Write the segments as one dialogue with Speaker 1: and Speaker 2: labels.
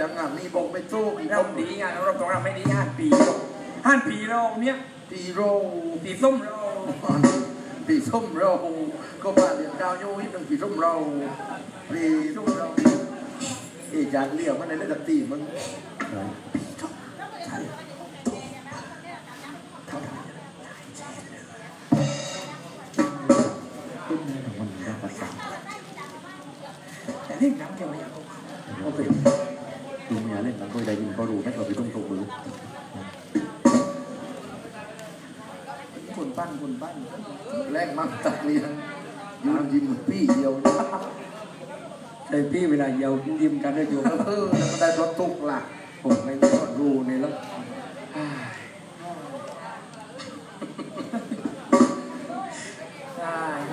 Speaker 1: จังงานนี้บอกไม่สู้อีก
Speaker 2: เราดีงานเราต้องเราไม่ดีห้านปีห้านปีเราเนี่ย
Speaker 1: ปีโร
Speaker 2: ปีส้มเรา
Speaker 1: ปีส้มเราก็มาเรียนดาวโยยตั้งปีส้มเราปีส้มเราเอ้จานเรียกมันในเรื่องตีมึง
Speaker 3: มันน่ท
Speaker 2: แต่เล่นน้ำเดียวไม่อยากเอา
Speaker 3: โอเค เมียเล่นกันก็ได้ยินก็รู้ไม่ก็ไปต้องตกมือ
Speaker 2: คนปั้นคนปั้น
Speaker 1: แรงมากตักเรียนยืนยิ้มพี่เดียว
Speaker 2: ใช่พี่เวลาเยายิ้มกันได้อยู่
Speaker 1: เออแล้วก็ได้รถตุกล่ะ
Speaker 2: ผมไม่รู้รู้ในแล้ว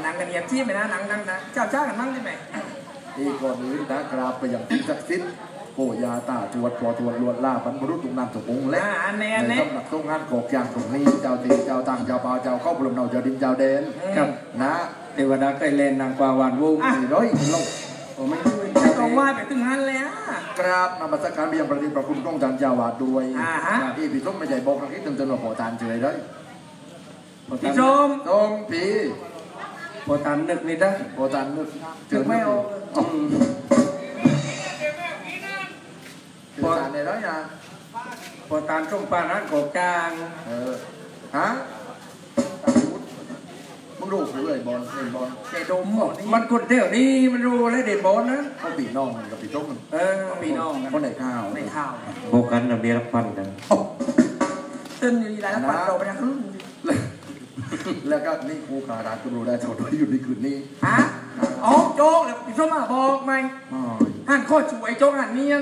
Speaker 2: หนังกันเหยียบที่ไหมนะหนังดังนะเจ้าจ้ากันมั่งได้ไหม
Speaker 1: นี่ก่อนอื่นนะกราบไปอย่างที่ศักดิ์สิทธิ์ โอยาตาทวดพอทวดลวดล่าบรรพบุรุษทุกนามทุกองค์และ
Speaker 2: อ่าแน่
Speaker 1: ใน
Speaker 2: แน่
Speaker 1: สำนักทรงงานกอกยางตรงนี้เจ้าตีเจ้าตังเจ้าเปาเจ้าเข้าพลมเนาเจ้าดินเจ้าแดน
Speaker 2: ครับ
Speaker 1: นะ
Speaker 2: เทวดาเคยเล่นนางกวาวานวุ้ง
Speaker 1: สี่ร้อยโลก
Speaker 2: ผมไม่รู้จะต้องว่าไปถึงนั้นแล้ว
Speaker 1: กราบนมัสการไปยังประดิษฐ์ประคุณกล้องจันยาวาดด้วย
Speaker 2: อ่าฮะ
Speaker 1: ที่พี่ส้มไม่ใช่บอกนักคิดถึงจนว่าพอตานเฉยเลย
Speaker 2: พี่ชม
Speaker 1: ตรงผี
Speaker 2: พอตันนึกนี่นะ
Speaker 1: พอตานนึก
Speaker 2: นึกไม่ออก
Speaker 1: พอตานในร้อยนะ
Speaker 2: พอตันช่วงปานั้นกอกกลาง
Speaker 1: เออฮะมึงรู้หรือไอ้บอลเล่นบอล
Speaker 2: แต่ดมหมดมันคนเที่ยวนี้มันรู้แล้วเด่นบอลนะ
Speaker 1: เขาปีน้องกับปีต้ม
Speaker 2: เออพี่น้อง
Speaker 1: คนไหนข้าว
Speaker 2: ในข่าว
Speaker 3: โบกันนะเบียร์พันกัน
Speaker 2: เต้นอยู่หลายปัดเราไปทางครึ่ง
Speaker 1: แล้วก็นี่ครูขาดาคุณรู้ได้เท่าไหร่อยู่ในคืนนี้
Speaker 2: ฮะอ๋อโจ๊กแล้วพี่ชมมาบอกไหม
Speaker 1: อ๋อ
Speaker 2: หันข้อช่วยโจ๊กหันเนียน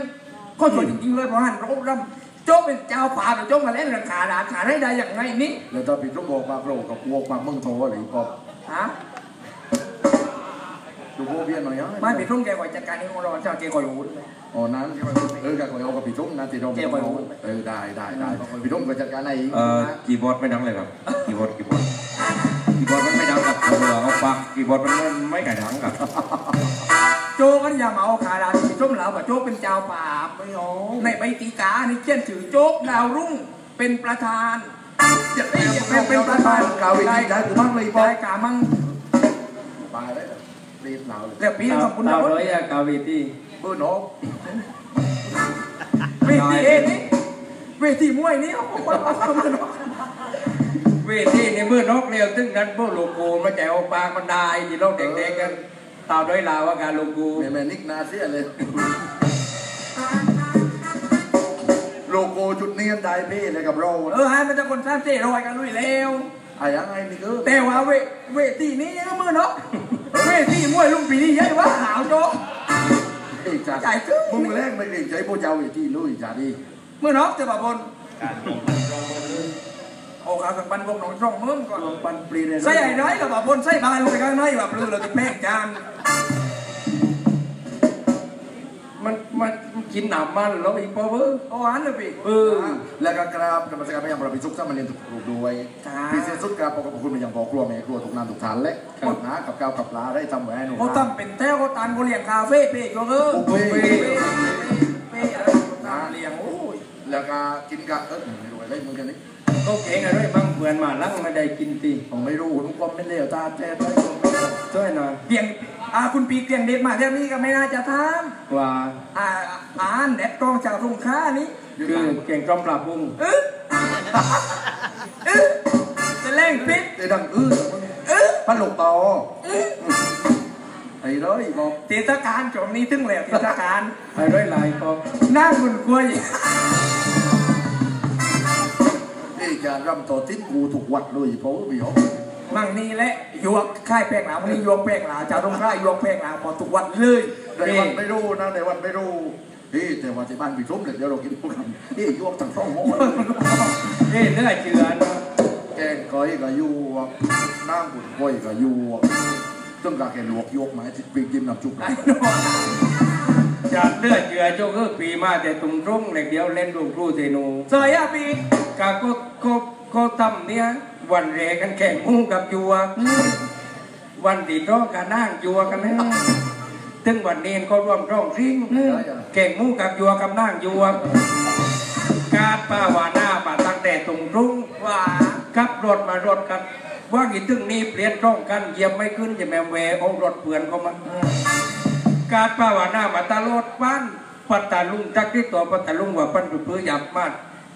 Speaker 2: ข้อช่วยจริงๆเลยเพราะหันรบรำโจ๊กเป็นเจ้าป่าแต่โจ๊กมาเล่นราคาดาขาได้ได้อย่างไงนี่
Speaker 1: แล้วตอนปีต้มบอกมาโปรกับพวกมาเมืองโทอะไรก็
Speaker 2: ฮะ
Speaker 1: ดูโบเบียนหน่อยฮะ
Speaker 2: ไม่พี่ชมแกก่อยจัดการนี้ของเราเจ้าแกก่อยรู้ด้วย
Speaker 1: อ๋อนั้นเออกับเอากับปีต้มนะตีต้ม
Speaker 2: เจ๊ไว้รู้
Speaker 1: เออได้ได้ได้ปีต้มก็จัดการในเอง
Speaker 3: เอ่อกีย์บอร์ดไม่ดังเลยครับกีย์บอร์ดกีย์บอร์ดกีย์บอร์ดมันไม่ดังกับเอาเอาปากกีย์บอร์ดมันไม่กระดังกับ
Speaker 2: โจ๊กกันอย่ามาเอาขาดาพี่ชมเราว่าโจ๊กเป็นเจ้าป่าไม่เอาในใบตีกานี่เขียนชื่อโจ๊กดาวรุ่งเป็นประธานจะได้เป็นเป็นประธาน
Speaker 1: กาวิธีได้กูมั่งเลยบอ
Speaker 2: ได้
Speaker 1: ล
Speaker 2: กามั่ง
Speaker 1: ตายแล้วรีบหนาวเลย
Speaker 2: เดี๋ยวพี่ขอบคุณนะ
Speaker 4: ร้อยกาเวที
Speaker 1: เบอร์นก
Speaker 2: เวทีเอนี่เวทีมวยนี่โอ้โห
Speaker 4: เวทีในมือนกเรียวซึ่งนั้นพวกลูกกูมาแจวปางมันได้ที่เราเด็กๆกัน ตาวด้วยลาว่าการลูกกู
Speaker 1: แม่แม่นิกนาเสียเลยโลโก้จุดเนียนได้เพ่เลยกับเรา
Speaker 2: เออให้มันจะคนสร้างเจรอยกันลุยแล้ว
Speaker 1: ไอ้ยังไงนี่คือ
Speaker 2: แต่ว่าเวเวทีนี้ยังมือเนาะเวทีมวยลุงปีนี้ยัยว่าหาวโจ๊ก
Speaker 1: เอ้จ่า
Speaker 2: ใหญ่ขึ้น
Speaker 1: มึงแรกไม่เกรงใจพวกเจ้าอยู่ที่ลุยจ่าดี
Speaker 2: มือเนาะจะแบบบน โอ้ขาสังปันพวกหนองช่องมึงก่อน
Speaker 1: ลงปันปรีเลย
Speaker 2: ใส่ไอ้ไรกับแบบบนใส่บานลงไปข้างในแบบเรือเราจะแม่งจาน
Speaker 4: มันมันกินหนามมันแล้วอีกพอเวอร์
Speaker 2: โอ้อันเลยพี่
Speaker 4: เออ
Speaker 1: แล้วก็กราบนมัสการไปยังพระภิกษุสามเณรทุกรูปด้วย
Speaker 2: จ้า
Speaker 1: พิเศษสุดกราบขอบคุณไปยังพ่อครัวแม่ครัวทุกนานทุกฐานและคนหากับข้าวกับปลาได้ทำแหวนหนู
Speaker 2: เขาทำเป็นแท้เขาตันเขาเลี้ยงคาเฟ่เป้ก็เออ
Speaker 1: บุฟเฟ่
Speaker 2: เป้อะไรต่างๆเลี้ยงโอ้ย
Speaker 1: แล้วก็กินกะเออไม่รู้อะไรมึงกันนี่
Speaker 4: ก็เก่งอะไรบ้างเหมือนหมาลังไม่ได้กินตี
Speaker 1: ผมไม่รู้นุกความไม่เลี้ยวตาแจ๊ดได้
Speaker 4: ช่วยหน่อย
Speaker 2: เพียงอ่าคุณปีเพียงเด็ดมาเรื่องนี้ก็ไม่น่าจะท
Speaker 4: ว่าำ
Speaker 2: อ่าอ่านเด็ดกองจากทุ่งค้านี้
Speaker 4: คือเก่งกล้อมปราบพุง
Speaker 2: เออเออจะเล่งปิด
Speaker 1: ไอ้ดังอื้อ
Speaker 2: เออ
Speaker 1: พันหลกต่อไอ้ร้อยบอก
Speaker 2: เทศกาลจบนี้ถึงแล้วเทศกาล
Speaker 4: ไอ้ร้อยลายพอ
Speaker 2: นั่งคุนคุย
Speaker 1: จะรำต่อทิ้งกูถูกวัดเลยเพราะว่ามีหอก
Speaker 2: มั่งนี่แหละยวกค่ายแป้งหลาวมันนี่ยวกแป้งหลาวจากตรงค่ายยวกแป้งหลาวพอทุกวันเลย
Speaker 1: ในวันไม่รู้นะในวันไม่รู้นี่แต่ว่าที่บ้านพี่ชมเลยเดี๋ยวเรากินพวกกันนี่ยวกทั้งสองหม้อ
Speaker 4: เอ้เนื้อเจือเนาะ
Speaker 1: แกงก้อยกับยูน้ำบุญก้อยกับยูจนกาแกลวกยกไม้ที่ปีกินน้ำจุก
Speaker 2: ไอ้หนอ
Speaker 4: จากเนื้อเจือโจ้ก็ปีมาแต่ตุ่มรุ่งเล็กเดียวเล่นลูกครูเซนู
Speaker 2: เสยอะปี
Speaker 4: กาก็ก็ก็ทำเนี่ยวันแรกกันแข่งมูกับยัววันที่ต้องกันนั่งยัวกันนะถึงวันนี้ก็ร่วมร้องซิง
Speaker 2: อืม
Speaker 4: เก่งหมู่กับยัวกับนางยัวการป้าวาหน้าป่าตั้งแต่ตรงรุ่ง
Speaker 2: ว่า
Speaker 4: ขับรถมารถกันว่ากี่ถึงนี้เปลี่ยนร่องกันเหยียบไม่ขึ้นจะแมวแวเอารถเปลือนเข้ามา การป้าวาหน้ามาตลอดบ้านปัตตาลุงจักที่ตัวปัตตาลุงว่าปั้นปื้อหยับมาด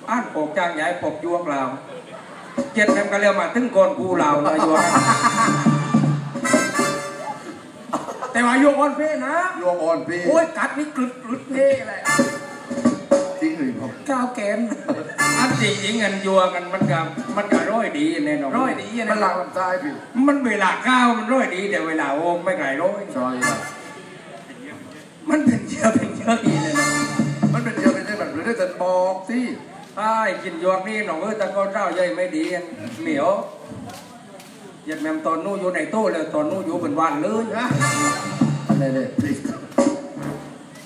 Speaker 4: อ่านโปกจางใหญ่ปกยวกลาวเจ็ดแมมกันเรียวมาถึงก่อนกูลาวนะยัว
Speaker 2: แต่ว่าโยกออนเพ่นะ
Speaker 1: โยมอ่อนพี่
Speaker 2: โอ้ยกัดนี่กรึดกรึดเพ่เลย
Speaker 1: จริงหรือผม
Speaker 2: ก้าวแกน
Speaker 4: อันจริงๆเงินยัวกันมันกับมันกับร้อยดีแน่นอน
Speaker 2: ร้อยดี
Speaker 1: มัน
Speaker 2: นะ
Speaker 1: หลังลำซ้ายพี่
Speaker 4: มันเวลาข้าวมันร้อยดีแต่เวลาโอมไม่ไกลร้อย
Speaker 1: ใช่ครับ
Speaker 4: มันเป็นเยอะเป็นเยอะดีเลยนะ
Speaker 1: มันเป็นเยอะเป็นเยอะแบบหรือได้แต่บอกสิ
Speaker 4: ไอ้กินยวกนี่หนองเอ้ยตะกอนเจ้าใหญ่ไม่ดีอันเหมียวหยัดแมมตอนนู้อยู่ในตู้เลยตอนนู้อยู่เป็นวันเลยนะ
Speaker 1: อะไรเลยพี่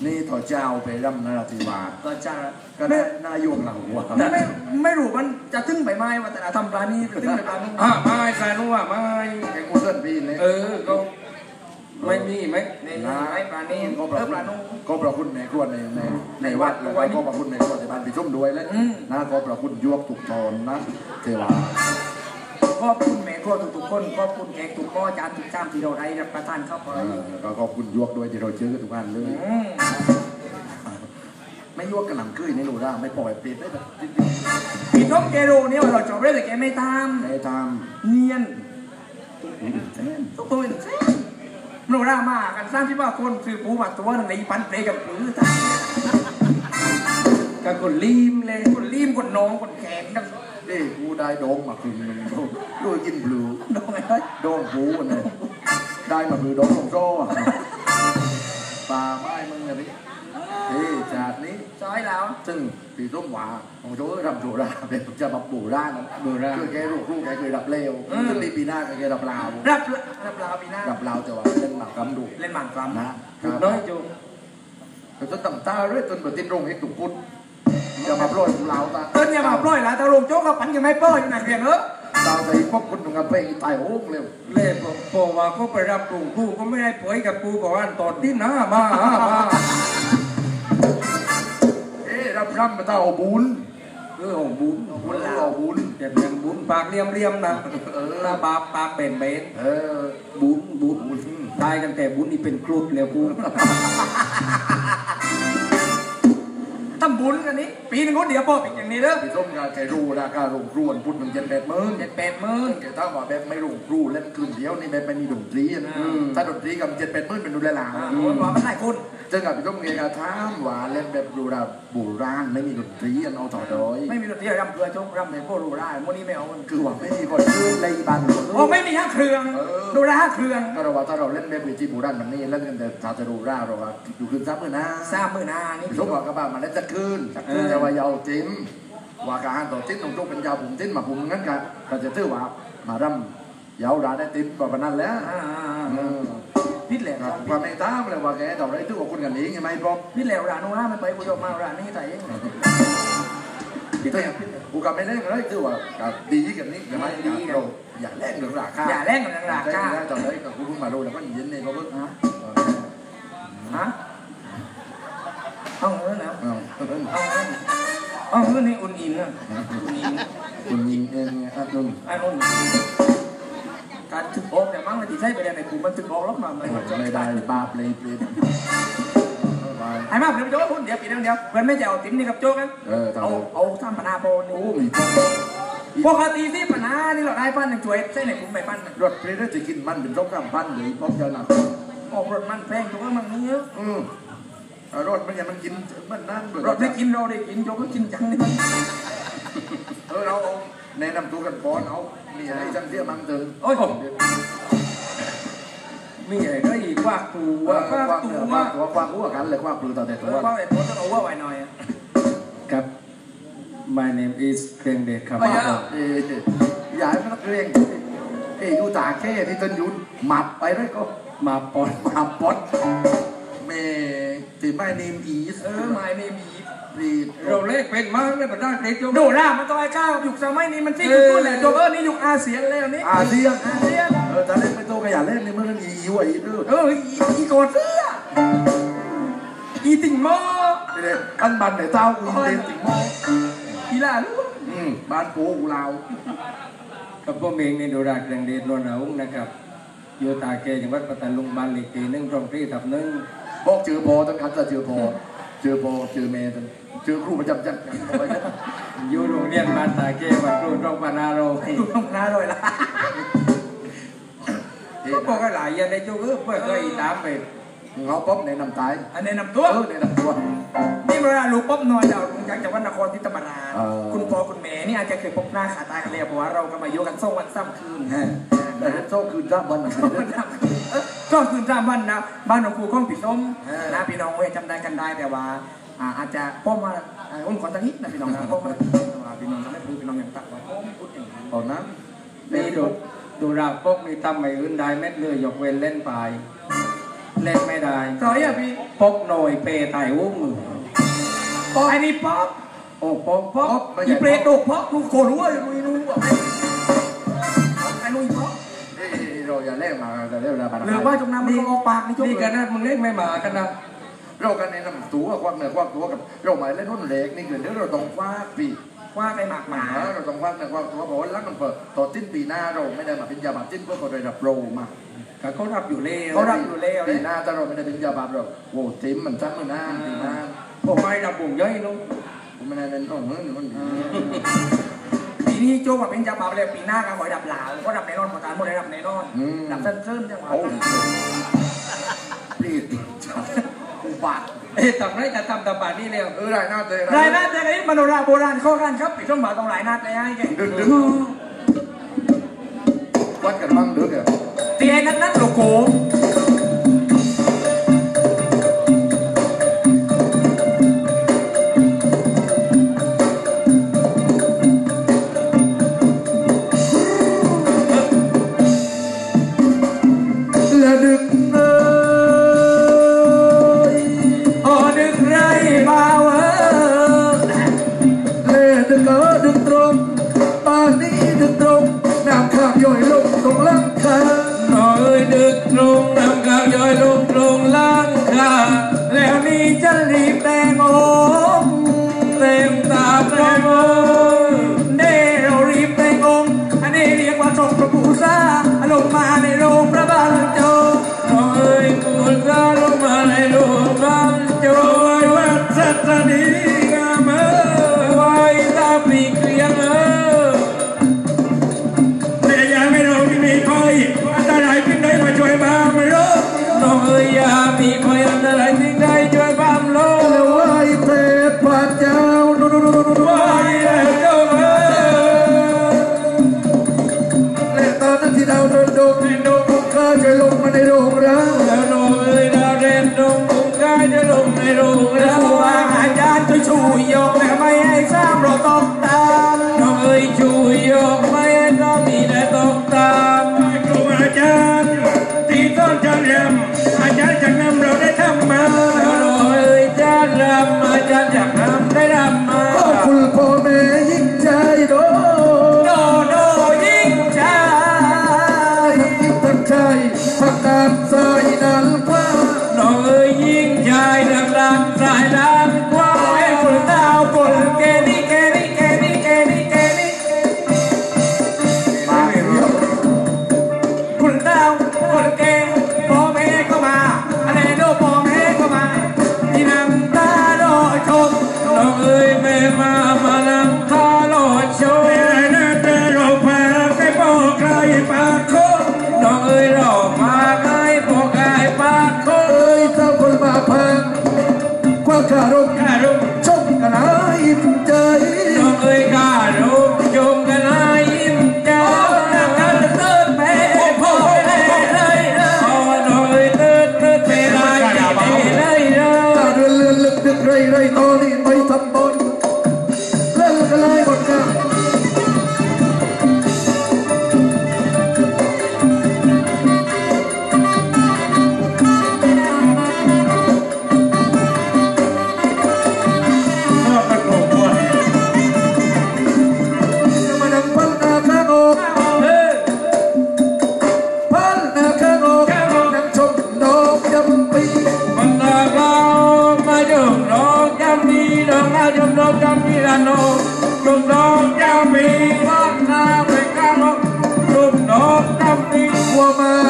Speaker 1: นี่ถอเจ้าไปรำนราธิวาส
Speaker 2: ก็จะ
Speaker 1: ก็ได้นายกหลังหัว
Speaker 2: ไม่ไม่ไม่รู้มันจะถึงไปไหมว่าแต่ละทำปลานี้หรือถึงไปปลานี้
Speaker 4: อ่าไม่ใครรู้ว่าไม่
Speaker 1: แกงกูเส้นพี่เลย
Speaker 4: เออก็ ไม่มีไหม
Speaker 2: นี่ไอ้ปลานี้
Speaker 1: ก็
Speaker 2: เออปลานุ่ง
Speaker 1: ก็ประคุณในครัวในในในวัดแล้วก็ประคุณในครัวในบ้านพี่ชุ่มด้วยแล้ว
Speaker 2: อืม
Speaker 1: นะก็ประคุณยวกถูกตอนนะเทวา
Speaker 2: ขอบคุณแม่ครัวทุกๆคนขอบคุณแขกทุกข้อจานทุกจานที่เราได้รับประทานเข้าไป
Speaker 1: เออก็ขอบคุณยวกด้วยที่เราเจอกันทุกวันเลย
Speaker 2: อืม
Speaker 1: ไม่ยวกกันหลังคืนนี่หนูได้ไม่ปล่อยเปลี่ยนได้แบบ
Speaker 2: พี่นกเกโรเนี่ยว่าเราจบได้แต่แกไม่ตาม
Speaker 1: ในตาม
Speaker 2: เนียนทุกตัวเป็นเส้น โนรามากันสร้างที่ว่าคนคือปูมาตัวนในปันเปรกับหรือตา
Speaker 4: กับคนลีมเลย
Speaker 2: คนลีมคนน้องคนแขกกัน
Speaker 1: เอ้กูได้โดงมาคืนนึงด้วยกินบลู
Speaker 2: น้องไงเฮ้ย
Speaker 1: โดงผูอันนี้ได้มาคือโดงลงโซ่ป่าไม้มึงอะนี่เฮ้จากนี้
Speaker 2: ซอยแล้ว
Speaker 1: ซึ่งสีส้มหวาของโจ้ทำโจราเป็นจะมาปูร่างปูร่างคือแกลูกลูกแกเคยรับเลวซึ่งในปีหน้าแกเคยรับลาว
Speaker 2: รับรับลาวปีหน้า
Speaker 1: รับลาวแต่ว่าเล่นหมากกำดู
Speaker 2: เล่นหมันกราม
Speaker 1: นะค
Speaker 4: จุด
Speaker 1: รับ
Speaker 4: น้อยจู
Speaker 1: แต่จนต่ำตาเรื่อยจนเปิดติดโรงให้ตุกพุทธจะมาปล่อยลาวตา
Speaker 2: เติ้ลอย่ามาปล่อยละตาลงโจ๊กกับปันยังไม่ปล่อยอยู่ไหนเพียงเออ
Speaker 1: ดาวใจพวกคุณถึงกับไปตายโอ้งเร็ว
Speaker 4: เล่บอกบอกว่าก็ไปรับกลุ่มกูก็ไม่ได้ป่วยกับกูบอกว่าตอนที่หน้ามาหามา
Speaker 1: เอ๊ะรับร่ำมาตาเอาบุญ
Speaker 4: เออของบุญ
Speaker 1: บุญลาวบุญ
Speaker 4: เจ็บยังบุญปากเลี่ยมเลี่ยมๆนะ
Speaker 1: เออ
Speaker 4: หน้าบาปปากเป็นเบน
Speaker 1: เออ
Speaker 4: บุญบุญตายกันแต่บุญนี่เป็นครุฑแล้วกู
Speaker 2: ทำบุญกันนี้ปีหนึงคนเดียวพอเป็นอย่างนี้เด้อ
Speaker 1: พี่ส้มกาแกรู้นะการลงครูวันพุธหนึ่งเจ็ดแปดหมื่น
Speaker 2: เจ็ดแปดหมื่น
Speaker 1: แกถ้าว่าแบบไม่ลงครูเล่นคืนเดียวนี่แบบไม่มีดนตรีนะถ้าดนตรีกับเจ็ดแปดหมื่นเป็นดูแลหลา
Speaker 2: อ่าโอ้ยว่ามันหลายคน
Speaker 1: เจอกับพี่ส้มเงยกาถามว่าเล่นแบบดูแลโบูราณไม่มีดนตรีอันเอาต่อดอย
Speaker 2: ไม่มีดนตรีรำเกลือโจ๊กรำในโครูได้โมนี่ไม่เอามัน
Speaker 1: คือว่าไม่มีคนชื่อในบัน
Speaker 2: โอ้ไม่มีห้าเครื่องดูแลห้าเครื่อง
Speaker 1: ก็เราว่าถ้าเราเล่นแบบวิธีโบูราณแบบนี้เล่นกันแต่ชาวจะดูราเราว่าอยู่คืนซับเมื่อนะ
Speaker 2: สามหมื่นห้านี่
Speaker 1: พี่ส้มบอกกับบ้านมันเล่นจะคืนแต่ว่ายาวจิ้มว่าการต่อจิ้มตรงจุกเป็นยาวผมจิ้มมาผมงั้นกันก็จะถือว่ามารำยาวราได้จิ้มแบบนั้นแล้ว
Speaker 2: อ่าอ่าอ่า
Speaker 1: เออ
Speaker 2: พิษแหลว
Speaker 1: ครับความไม่ตามเลยว่าแกต่อได้ถือว่าคุณกันเองใช่ไหมป๊อป
Speaker 2: พิษแหลวร้านโน้นไม่ไปกูจะมาร้านนี้แต่เองพิษแหลวพิษแหลว
Speaker 1: กูกับไม่เล่นเลยถือว่ากับดีกันนี่ใช่ไหมเราอย่าเล่นเรื่องราคา
Speaker 2: อย่าแลกกับนางราคา
Speaker 1: ตอนนี้กับกูเพิ่งมาดูแล้วก็ยินเนี่ยเขาเพิ่ง
Speaker 2: ฮะ เอาเงินนะ
Speaker 1: เอา
Speaker 2: เอาเงินเอาเงินนี่อุ่นอินนะอุ่นอิน
Speaker 1: คุณยิงเองไงอะนุ่น
Speaker 2: ไอ้อุ่นการถึกออกแต่มั้งที่ใช้ไปได้ในกลุ่มมันถึกออกแล้วมามัน
Speaker 1: ไม่ได้บาปเลยเปลี่ยน
Speaker 2: ไอ้มาเดี๋ยวโจ๊กคุณเดี๋ยวปีนึงเดียวเพื่อนไม่จะเอาติ๋มนี่กับโจ๊กกัน
Speaker 1: เออ
Speaker 2: เอา
Speaker 1: ทำ
Speaker 2: เอาทำปนาโปนี่
Speaker 1: โอ้มี
Speaker 2: ปกติที่ปนานี่เราได้ปั้นหนึ่งช่วยใช่ในกลุ่มไปปั้น
Speaker 1: รถเพลย์จะกินมันเป็นต้องกำปั้นหรือป๊อปเจ้าหนัก
Speaker 2: ออกรถมันแพงโจ๊กมันนี้เยอะ
Speaker 1: อืม รถมันยังมันกินมันนั่น
Speaker 2: รถไม่กินเราได้กินโจ๊กก็กินจังนี่มัน
Speaker 1: เออเราแนะนำตัวกันก่อนเอามีอะไรจังเสียมังตึง
Speaker 2: โอ้ย
Speaker 4: มีอะไรก็อีกว่ากู
Speaker 1: ว่า
Speaker 4: ว่า
Speaker 1: ค
Speaker 4: ว่า
Speaker 1: ว้าง
Speaker 4: ตั
Speaker 1: เนื้อ
Speaker 4: ว
Speaker 1: คว้างตัวคว้างหัวกันเลยคว้างปลือต่อแต่
Speaker 2: เอ
Speaker 1: ตัว
Speaker 2: อว่าไอ้ตัวต้องเอาว่าไว้หน่อย
Speaker 4: ครับ my name is เครื่องเดชครับ
Speaker 2: ไม่เอา
Speaker 1: เอ้ยอย่าให้มันนักเรียนเอ้ยอยู่ตาแค่ที่ต้นยุนหมับไปเลยก็
Speaker 4: มาปอน
Speaker 1: หมับปอด เมตีไม่เนมอีส
Speaker 2: เออหมายเนมี
Speaker 1: รี
Speaker 4: เราเล็กเป็นมากเลยประธานเด็กโยม
Speaker 2: โดรามันต้องไอ้ก้าวยุคสมัยนี้มันที่ยุคตัวแหละโจ๊กเออนี่ยุคอาเซียนแล้วนี่
Speaker 1: อาเซียน
Speaker 2: อาเซียน
Speaker 1: เออแต่เล่นไปโตก็อย่าเล่นในเมื่อนั้นอีอยู่ไอ้เด้อ
Speaker 2: เอออีอีโกดเสื้ออีติ่งหม้อ
Speaker 1: นี่เลยอันบันไหนเต้ากูเต็มติ่งโม
Speaker 2: อีหล่าลูก
Speaker 1: อืมบ้านปูกูลาว
Speaker 4: กับพ่อเมงในดูรักแรงเดชนวลหาอุ้งนะครับอยู่ตาเกจังหวัดปัตตาลุงบ้านเลขที่หนึ่งตรงที่ทับหนึ่ง
Speaker 1: บอกเจอพอตั้งคันจะเจอพอเจอพอเจอเมย์ตั้งเจอครูประจำจังกันเอาไว้นะ
Speaker 4: อยู่โรงเรียนบ้านตาเกวัดรุ่นตรงปานาโร
Speaker 2: ลูกน้องน้าเลยล่ะ
Speaker 4: ก็บอกว่าหลายอย่างในจุกเออเพื่อเคยตามไป
Speaker 1: เงาป๊อบในน้ำตาย
Speaker 2: อันนี้นำตัว
Speaker 1: เออในน้ำตัว
Speaker 2: นี่เวลาลูกป๊อบนอนเราจากจังหวัดนครที่ธรรมราช
Speaker 1: เออ
Speaker 2: คุณพ่อคุณแม่นี่อาจจะเคยพบหน้าขาตากันแล้วเพราะว่าเราก็มาอยู่กันสองวันสามคืน
Speaker 1: แต่เห็นโซ่คืนจ้าบันนะ
Speaker 2: ก็คืนสามวันนะบ้านของครูข้องปิดส้ม
Speaker 1: เออ
Speaker 2: นะพี่น้องเว้ยจำได้กันได้แต่ว่าอ่าอาจจะพ่อมาอ่าอุ้มขอตั้งนิดนะพี่น้องนะพ่อมาแต่ว่าพี่น้องจะไม่พูดพี่น้องอย่างตักว่าพ่อพูดอย่างนั้น
Speaker 1: ตอนนั้น
Speaker 4: นี่ดูดูราพกมีทำไม่อื่นได้เม็ดเลยยกเว้นเล่นปลายเล่นไม่ได้
Speaker 2: ต่อยอะพี่
Speaker 4: พกหน่อยเปไต่อุ้งมือ
Speaker 2: ป๊อไอ้นี่ป๊อป
Speaker 4: โอ้พกพ
Speaker 2: ป๊อกปอีเปรตโดกป๊อปลูกโขรู้ว่าลุยรู้ว่าไอ้ลุยป๊อป
Speaker 1: เอ้ย เราอย่าเล่นมาแต่เล่นเวลาบัน
Speaker 2: หรือว่าจงน้ำมันออกปากนี่จบ
Speaker 4: นี่
Speaker 2: เล
Speaker 4: กัน
Speaker 2: ย
Speaker 4: นะมึงเล่นไม่มากันนะ
Speaker 1: เรากันในน้ำตัวควักเนื้อควักตัวกับเราหมายเล่นรุ่นเล็กนี่คือเดี๋ยวเราต้องคว้าปี
Speaker 2: ว่าไปหมากหมา
Speaker 1: เราต้องควักเนื้อควักตัวบอกว่ารักมันเปิดต่อจิ้นปีหน้าเราไม่ได้มาเป็นยาบาปจิ้นเพื่อคนระดับโปรมา
Speaker 4: ก็เขารับอยู่แล้ว
Speaker 2: เขารับอยู่แล้ว
Speaker 1: ปี
Speaker 2: เนี่ย
Speaker 1: หน้าถ้าเราไม่ได้เป็นยาบาปเราโว้จิ้มมันจังมือหน้าปีหน้า
Speaker 4: ผมไม่รับบุญย่อยนุ๊ก
Speaker 1: ผมไม่ได้เล่นต้องมือหนึ่งมัน
Speaker 2: ปี นี้โจว่าเป็นจับมาเลยปีหน้าก็หอยดับหลาวก็ดับแน่นอนประการหมดเลยดับแน่นอนดับเส้นเส้นจังหวะ
Speaker 1: โอ้ปีอุบาท
Speaker 4: เอ๊ะทำไรจะทำตาบานนี่แล้ว
Speaker 1: เออได้หน้าเตะ
Speaker 2: รายหน้าเจอกันนี้มโนราโบราณข้อกันครับปีส้มหมาต้องหลายหน้าเลยให้แก
Speaker 1: ดึงดึงวัดกันบ้างดึงเนี่ย
Speaker 2: เตียนัดนัดโลโก้ รำ
Speaker 1: อา
Speaker 2: จา
Speaker 4: ร
Speaker 2: ย์
Speaker 4: อยาก
Speaker 2: รำได้
Speaker 4: รำมา
Speaker 1: มด
Speaker 4: อก
Speaker 2: จำ
Speaker 1: ปี
Speaker 4: ละโนจุมด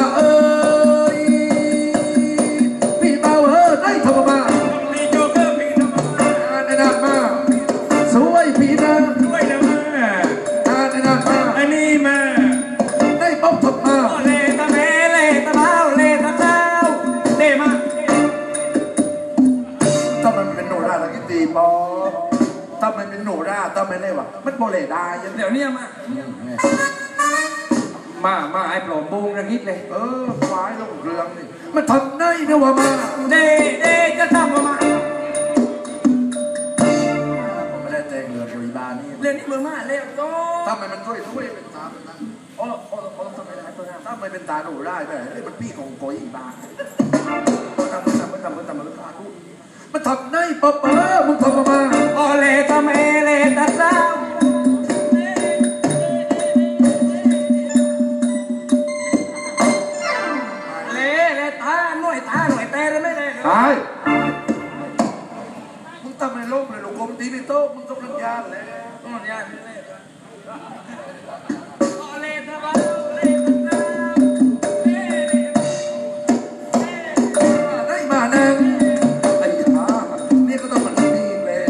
Speaker 4: วะมั
Speaker 1: นโบเลได้ยัง
Speaker 4: เดี๋ยวนี้มามามาไอ้ปลอมบูงระงิดเลย
Speaker 1: เออควายลงเรืองนี่มันทำได้นะวะมา
Speaker 4: เดเดจะทำมามา
Speaker 1: ผมไม่ได้แต่งเรือบริบาลนี่
Speaker 4: เรื่องนี้เมืองมาเร็วก็
Speaker 1: ถ้ามันมันช่วยช่วยเป็นตาเป็นตา
Speaker 4: โอ้โอ้โอ้ทำไมได้ตัวนั้น
Speaker 1: ถ้ามันเป็นตาโนราไปเฮ้ยมันพี่ของโกยอีกบ้าง
Speaker 4: ทำมือทำมือทำมือทำมือทำมือ
Speaker 1: มันทำได้ปะเปอมึงทำมามา
Speaker 4: โอเลตะเมเลตะเท้าเใช่
Speaker 1: มึงทำในโลกเลยลูกกลมตีในโต๊ะมึงต้องรังยานเลย
Speaker 4: โอ้ยยากเลยโอเลตะเท้าเลตะเท้า
Speaker 1: ได้มาหนึ่งไอ้ห่านี่ก็ต้องมันมีเลย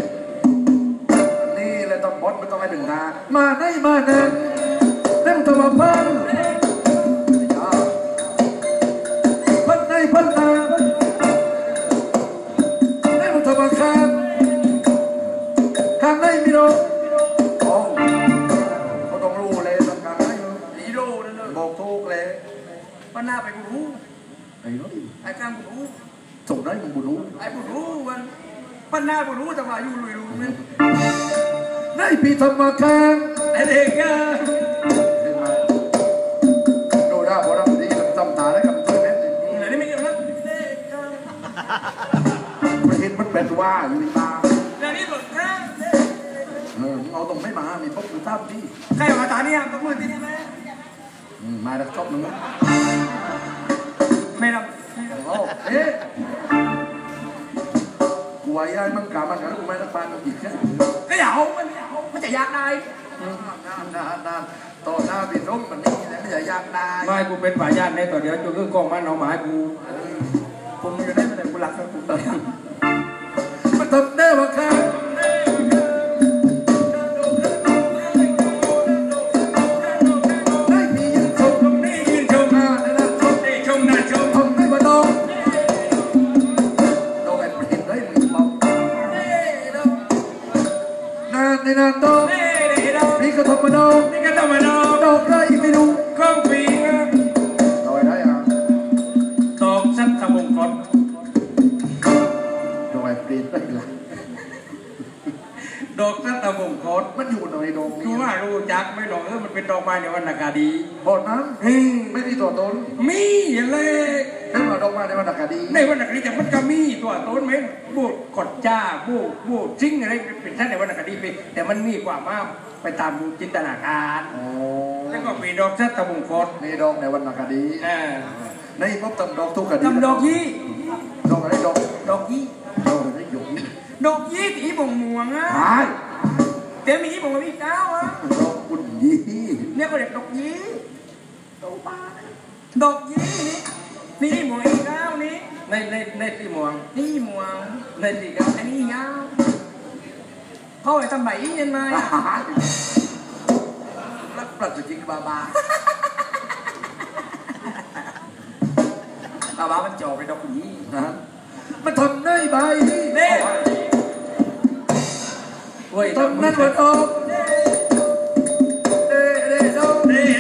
Speaker 1: นี่เลยต้องบดไม่ต้องให้ถึงนามาได้มานึ่งได้มึงทำมาพัน
Speaker 4: ปัญหากูรู้แต่ว่าอยู่ลุยรู้มัน
Speaker 1: ได้ปีธรรมคาน
Speaker 4: อ้เด็กอะ
Speaker 1: เห็นไหมดูได้พอรับดีจำตาได้กับตัวเม็ดนี่
Speaker 4: ไหนนี่ไม่เกี่ยวนะเด็กอะ
Speaker 1: เห็นมันเป็นว่าอยู่ในตา
Speaker 4: เดี๋ยวนี้หลุดแค่
Speaker 1: เออมึงเอาตรงไม่มา มีพบอยู่ท่ามที่
Speaker 4: ใครมาตาเนี่ยต้องมือที่นี่ไหม
Speaker 1: อืมมาแล้วชอบมึง
Speaker 4: ไม่รับ
Speaker 1: โอ้เอ๊ะ กูไว้ยัยมึงกามันกันกูไม่รักปานมึงอีกแค่
Speaker 4: ไม่เอามันไม่เอามันจะอยากได้
Speaker 1: นานนานนานต่อหน้าพี่ร่มมันนี่แหละไม่ใช่ยากได้
Speaker 4: ไม่กูเป็นฝ่ายญาติในตัวเดียวจูคือกองมันเอาหมายกูผมอยู่ได้ไม่ได้กูรักกูตาย
Speaker 1: มันทำได้ปะครับ ออมัน
Speaker 4: เป็น
Speaker 1: ดอกไม้ใน
Speaker 4: วรรณคดี
Speaker 1: บอนั้น
Speaker 4: อืม
Speaker 1: ไม่มีตัวตน
Speaker 4: มีอย่างเลย
Speaker 1: เรื่องว่าดอกไม้ในวรรณคดี
Speaker 4: ในวรรณคดีแต่มันก็มีตัวต้นไหมบูดกดจ้าบูดบูดซิงอะไรเป็นท่านในวรรณคดีไปแต่มันมีความมากไปตามจินตนาการ
Speaker 1: โอ้
Speaker 4: แล้วก็มีดอกสัตว์ขมงคล
Speaker 1: นี่ดอกในวรรณคดี
Speaker 4: อ่า
Speaker 1: ในพบตำดอกทุกคดี
Speaker 4: ทำดอกยี่
Speaker 1: ดอกอะไรดอก
Speaker 4: ดอกยี่
Speaker 1: ดอกอะไรหยกนี่
Speaker 4: ดอกยี่ตีบ่งม่วงอะ
Speaker 1: หาย
Speaker 4: แต่มีบ่งมีเก้าอะ
Speaker 1: ดอกกุ่นยี่
Speaker 4: เนี่ยก็เรียกดอกยี่ดอกบ้าดอกยี่นี่นี่ม่วงอีกเก้านี่ในในในที่หมวงนี่หมวงในที่เก้าอันนี้เก้าเขาไปทำไหนยังไงอะ
Speaker 1: หารักปรัชจิกบาบา
Speaker 4: ตาบามันจ่อไปดอกยี่
Speaker 1: นะมันทำได้ใบ
Speaker 4: เน่เว้ย
Speaker 1: ตอนนั้น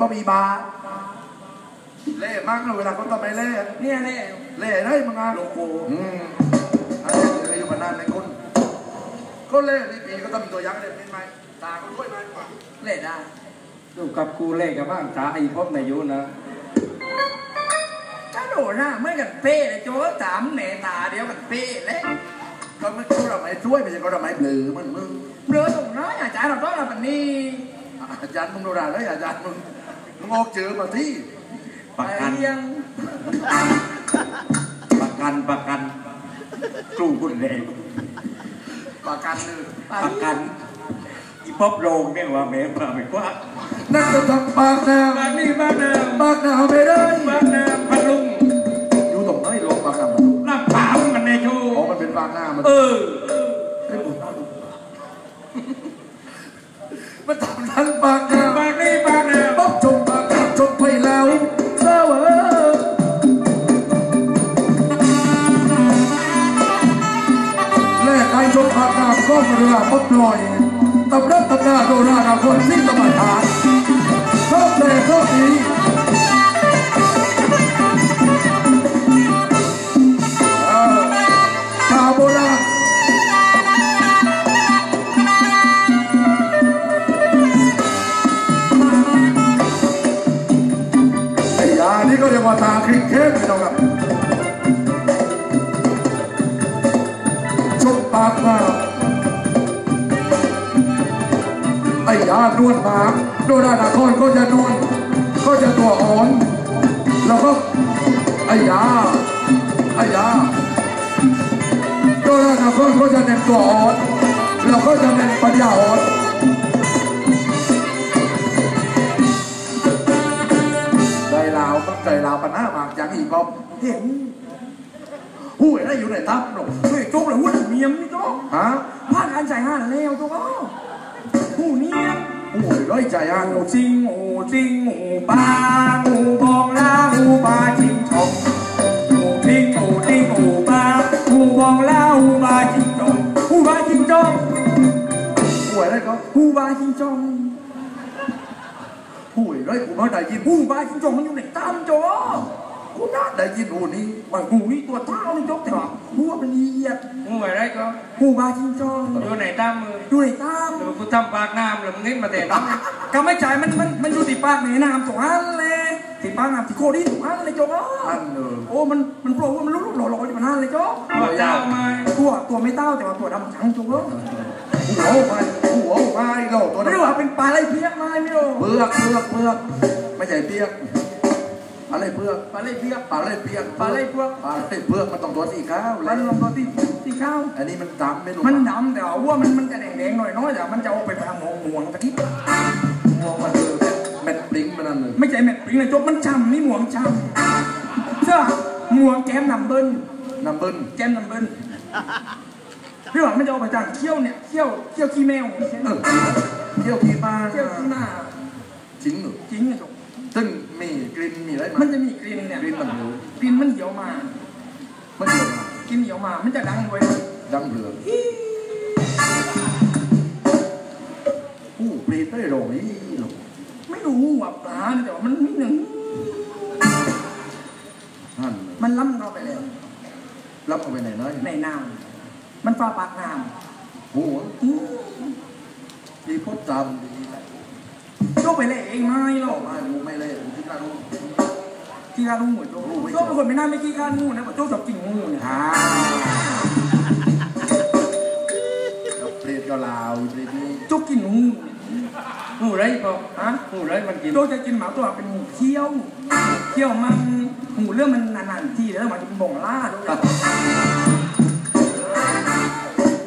Speaker 4: บ่
Speaker 1: มีบาเล่มากเลยเวลาเขาทำไมเล่
Speaker 2: เนี่ยแหละ
Speaker 1: เล่ได้มึงอะ
Speaker 2: โลโก้
Speaker 1: อืมอันนี้เคยอยู่มานานในคนก็เล่นี่ปีก็ต้องมีตัวยักษ์เล่นไหมตาก็ด้วยไหม
Speaker 2: เล่ได้
Speaker 4: ดูกับกูเล่กับบ้างตาไอ้พบนยยุนะ
Speaker 2: ถ้าโดนหน้าไม่กันเป้เลยโจ้ถามแหน่ตาเดียวกันเป้เลย
Speaker 1: ก็ไม่ช่วยเราไม่ช่วยไม่ใช่ก็เราไม่เบลอมันมึง
Speaker 2: เรือตรงน้อยอาจารย์เราต้องเราแบบนี้
Speaker 1: อาจารย์มึงโนราเลยอาจารย์มึง งออกเจอมาที่
Speaker 3: ประ
Speaker 2: ไป
Speaker 3: กัน
Speaker 2: เลี้ยง
Speaker 3: ประกันประกันครูคุณแรง
Speaker 1: ประกันเลย
Speaker 2: ไป
Speaker 3: ประกันอีป๊อบโรงเนี่ยว่าแม่มาไม่กว่า
Speaker 1: นั่นจะทำปากน้
Speaker 4: บ้านนี้บ้านเดิมำ
Speaker 1: ปากน้ำไม่ได้
Speaker 4: บ้านเดิมพัทลุง
Speaker 1: อยู่ตรงไหนลงปากน้ำมัน
Speaker 4: ลาดเปล่ามันในชู
Speaker 1: อ๋อมันเป็นปากน้ำมัน
Speaker 4: เออ
Speaker 1: มันทำทั้งปากน้ำ ปากน้ำก็มเรือป๊อบลอยตำรับตำนาโดราดาคนที่สมัยฐานชอบแต่ชอบดีเออชาวโบราณไอ้ยานี่ก็เรียกว่าตาคริงเข้มพี่น้องครับช มปากมาไอ้ยานวลมากโดรานาคอนก็จะนวลก็จะตัวอ่อน แล้วก็ไอ้ยาไอ้ยาโดรานาคอนก็จะเน้นตัวอ่อนแล้วก็จะเน้นปัญญาอ่อนใจลาวต้องใจลาวปัญหามากจังอีกบอม
Speaker 2: เห็น
Speaker 1: หูยได้อยู่ในทับหรอก
Speaker 2: เฮ้ยโจ๊กเลยว่าเมียมนี่โจ๊ก
Speaker 1: ฮะ
Speaker 2: ผ่านการใส่ห้านแล้วโจ๊กอ้อหูเนียม
Speaker 1: หูยร้อยใจอะ
Speaker 2: หูจริงหูจริงหูปลาหูบองลาหูปลาจริงชองหูจริงหูจริงหูปลาหูบองลาหูป ลาจริงชองหูปลาจริงจอง
Speaker 1: หูยได้ก็
Speaker 2: หูปลาจริงจอง
Speaker 1: หูยร้อยกูไม่ได้ยิน
Speaker 2: หูปลาจริงจองมันอยู่ในตามโจ๊ก
Speaker 1: กูน่าได้ยินหูนี้
Speaker 2: ว่าหูนี่ตัวเท่านี่โจ๊กแต่ว่าหูมันละเอียด
Speaker 4: มึงไหวได้ก็
Speaker 2: หูปลาจริงจอง
Speaker 4: อยู่ไหนตามมือ
Speaker 2: อยู่ในตาม
Speaker 4: เดี๋ยวกูทำปากน้ำแล้วมึงเห็นมาแต่น้ำ
Speaker 2: ก็ไม่จ่ายมันมันมันอยู่ที่ปากแม่น้ำสองอันเลยที่ปากน้ำที่โคดีสองอันเลยโจ๊ก
Speaker 1: อันเออ
Speaker 2: โอ้มันมันโปร่งว่ามันลุกๆหล่อๆอยู่มันนั่นเลยโจ๊ก
Speaker 4: ว่าเจ้าไหม
Speaker 2: ตัวตัวไม่เต้าแต่ว่าตัวดำจังโจ๊ก
Speaker 1: หัวไปหัวไปโลตัว
Speaker 2: ไม่
Speaker 1: นั้น
Speaker 2: รู้ว่าเป็นปลาอะไรเพี้ยไหมไม่รู้
Speaker 1: เปลือกเปลือกเปลือกไม่ใช่เปียก อะไรเปลือก
Speaker 2: ปลาอะไรเพี้ย
Speaker 1: ปลาอะไรเปียก
Speaker 2: ปลาอะไรเปลือก
Speaker 1: ปลาอะไรเปลือกมันต้องตัวสีขาว
Speaker 2: ป
Speaker 1: เล
Speaker 2: ลายลงตัวที่ที่ข้าว
Speaker 1: อันนี้มันดำไม่รู้
Speaker 2: มันดำแต่ว่าว่ามันมันจะแดงๆหน่อยน้อยแต่มันจะออกไปทางหงหวงตะกี้
Speaker 1: มองมันเออเม็ดปลิ้งมันนั่นเลย
Speaker 2: ไม่ใช่แม็ดปริงเลยโจ๊กมันช่ำนี่หมวงช่ำเสื้อหมวงแก้มนำเบิ้ล
Speaker 1: น้ำเบิ้ล
Speaker 2: แก้มนำเบิ้ลเรื่องมันจะออกไปทางเขี้ยวเนี่ยเขี้ยวเขี้ยวขี้แมว
Speaker 1: เออเที่ยวที่มา
Speaker 2: เขี้ยวขี้หน้า
Speaker 1: จริงเหรอ
Speaker 2: จริงอะโจ๊ก
Speaker 1: ซึ่งมีกลิ่นมีอะไร
Speaker 2: มั
Speaker 1: มัน
Speaker 2: จะมีกลิ่นเนี่ย
Speaker 1: กลิ่นมันอยู่
Speaker 2: กลิ่นมันเหี่ยวมา
Speaker 1: มันเยอะมาก
Speaker 2: กินเหนียวมา มันจะดังด้วย
Speaker 1: ดังเรืองผู้ปรีดได้โรยหรอก
Speaker 2: ไม่รู้ว่าปลาเนี่ยแต่ว่ามันมีหนึ่ง
Speaker 1: นั่น
Speaker 2: มันล้ำเข้าไปแล้ว
Speaker 1: รับเอาไปไหนน้อย
Speaker 2: ในน้ำมันฟ้าปากน้
Speaker 1: หัวำ
Speaker 2: อื้อ
Speaker 1: ที่พดจำดีแหละ
Speaker 2: โยกไปเลยเองไม่หร
Speaker 1: อ
Speaker 2: อ
Speaker 1: อกกมาดูไม่เล่นที่กลางลูก
Speaker 2: ที่การลุงหัวโยกโยกเป็นคนไม่น่าไม่ขี้การงูนะเพราะโยกชอบกินงูเนี่ย
Speaker 1: ฮ่าปรีดก็ลาวปรีดนี่
Speaker 2: โยกกินงู
Speaker 4: หูไรพอ
Speaker 2: ฮะ
Speaker 4: หูไรมันกิน
Speaker 2: โยกจะกินหมาตัวเป็นงูเขี้ยวเขี้ยวมันงูเรื่องมันนานๆทีแล้วมันจะเป็นบ่งล่าด้วย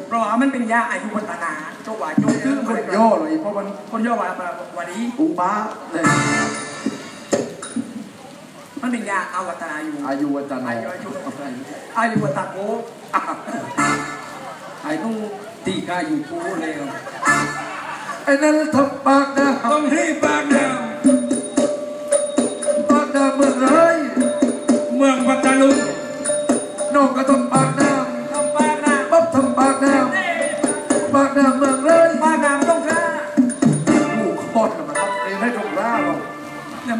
Speaker 2: เพราะว่ามันเป็นยาอายุวัฒนาโจกว่าโจกคือ
Speaker 1: มันย่อเลยเพราะมัน
Speaker 2: คนย่อว่าวันนี้
Speaker 1: อูบ้าเลย
Speaker 2: มันเป็นยาอาวัตนาอยู่
Speaker 1: อายุวัฒนา
Speaker 2: อายุอายุอายุวัตโก
Speaker 4: ไอ้นู่นตีกาอยู่กูเลย
Speaker 1: ไอ้นั่นทำปากนะ
Speaker 4: ต้องที่ปากน้
Speaker 1: ปากนะเมืองเลยำ
Speaker 4: เมืองปัตตาลุง
Speaker 1: น้องก็ต้องปากนะ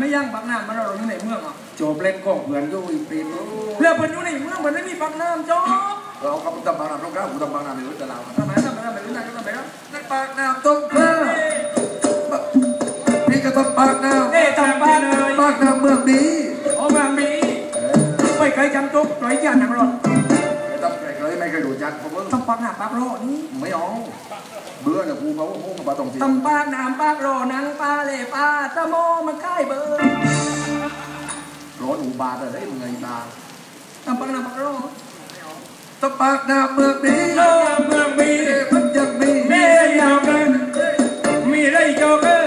Speaker 2: ไม่ย่างปากน้ำมันเราอยู่ในเมืองอะ
Speaker 1: เโจ
Speaker 4: บเล่นกล้องเพื่อนอยู่อีกปีน
Speaker 2: เรือเพิ่นอยู่ในเมืองเพิ่นไม่มีปักน้ำจอก
Speaker 1: เราก็ทำบางน้ำตรงกลางกูทำบางน้ำในรุ่นตะลาว
Speaker 2: ทำไมทำไมทำไมรู้นายก็ทำไมครับ
Speaker 1: นั่นปากน้ำตรงกลางพี่ก็ทำปากน้
Speaker 2: เอ๊ะทำบ้านเลยำ
Speaker 1: ปากน้ำเมืองนี้
Speaker 2: โอ้มามีไม่เคยจำจุกหน่อยยันหนังรถ
Speaker 1: ไม่ทำใครเคยไม่เคยดูจักผมมึง
Speaker 2: ทำปักหน้าปักโรนี่
Speaker 1: ไม่เอา เบื่อเนี่ยกูเขาโอ้กับปลาตองจี
Speaker 2: ทำปากน้ำปากโรนังปลาเล่ปลาตะโมมันใกล้เบอร์
Speaker 1: ร้อนอุบาทอะไรมึงไงตา
Speaker 2: ทำปักน้ำปักโร
Speaker 1: ทำปากน้ำเมืองนี้
Speaker 4: โลกเมืองมี
Speaker 1: มันยังมี
Speaker 4: เมียยาวเกินมีไรโจเกอ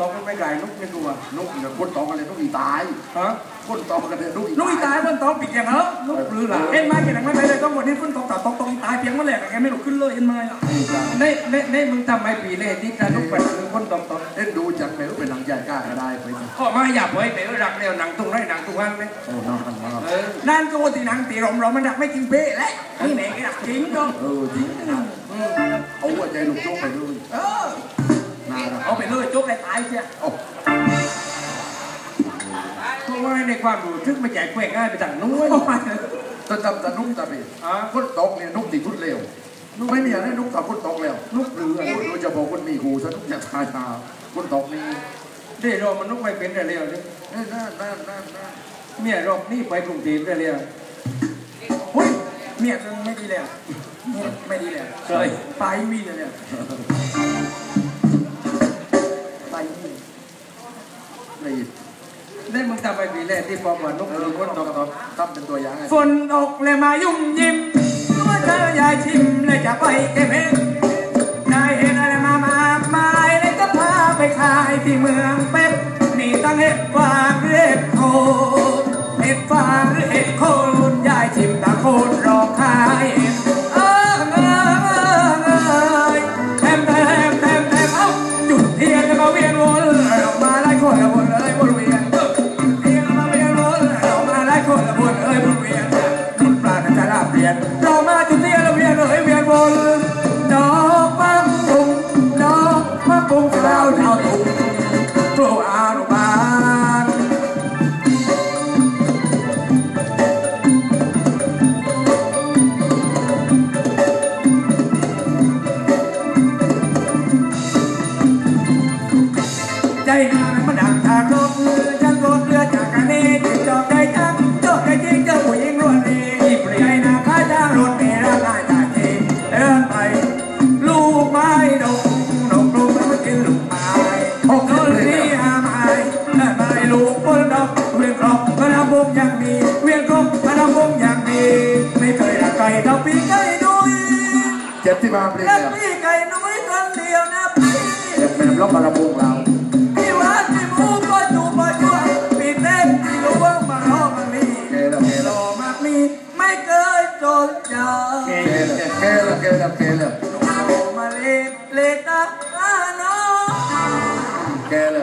Speaker 1: เด็
Speaker 4: กคนสองมันไม่ไก่นกนี่ตัว
Speaker 1: นกเนี่ยคนตองอะไรนกอีตาย
Speaker 4: ฮะ
Speaker 1: คนตองกันเนี่ยนกอี
Speaker 2: ลุยตายเพิ่นตองปิดอย่างเหรอ
Speaker 4: นกหรือหลา
Speaker 2: เอ็นมาเกี่ยงไม่ไปเลยต้องวันนี้เพิ่นตกต่อตอกตกตายเพียงเมื่อไหร่แกไม่หลุกขึ้นเลยเอ็นไมาอะ
Speaker 4: ในในในมึงทำไมปีเล่ที่จะนกเป็นคือคนตองตอง
Speaker 1: เอ็นดูจังเลยเป็นหนังใหญ่กล้าก็ได้ไปนะ
Speaker 4: ก็มาอย่าเผยเป๋รักเร็วหนังตุ้งไรหนังตุ้งว่างไหม
Speaker 1: โอ้น้องทำมา
Speaker 4: เออ
Speaker 2: นั่นก็ว่าตีหนังตีรมเรามันดักไม่จริงเป๊ะและนี่แหน่ก็ดักจริงก็
Speaker 1: เออจริงนะเอาหัวใจลูกโจ๊กไปเลย
Speaker 2: เออ เอาไปเลยจุกได้ตายเชีย
Speaker 1: โอ้
Speaker 4: เพราะว่าในความรู้ทึกมันใหญ่แกว่งง่ายไปต่างนู้น
Speaker 2: โอ้ย
Speaker 1: จะจำจะนุ่มจะเป็น
Speaker 4: อะ
Speaker 1: คนตกเนี่ยนุ่มดีทุดเร็วนุ่มไม่มีอะไรนุ่มกับคนตกแล้วนุ่มหรือโดยจะบอกคนมีหูซะนุ่มอยากทายตาคนตกนี่
Speaker 4: เดี๋ยวเรามันนกไม่เป็นแต่เร็วนี่
Speaker 1: เอ้ยน่าน่าน่าน่า
Speaker 4: เมียรอบนี่ไปกรุงเทพได้เร็ว
Speaker 2: เฮ้ยเมียคือไม่ดีเลยอะเมียไม่ดีเลยอะ
Speaker 4: เคย
Speaker 2: ไปมีเลยเนี่ย
Speaker 1: นี่
Speaker 4: มึงทำไปปีแรกที่ปอกว่านกมือคนตองตอง
Speaker 1: ทำเป็นตัวอย่างไง
Speaker 2: ฝนตกเลยมายุ่มยิ้มตัวเธอยายชิมเลยจะไปเก็บเองได้เห็นอะไรมามามาเลยก็พาไปขายที่เมือง